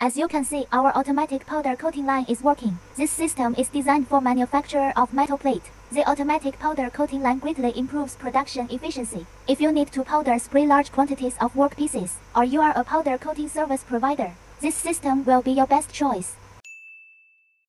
As you can see, our automatic powder coating line is working. This system is designed for manufacturer of metal plate. The automatic powder coating line greatly improves production efficiency. If you need to powder spray large quantities of workpieces, or you are a powder coating service provider, this system will be your best choice.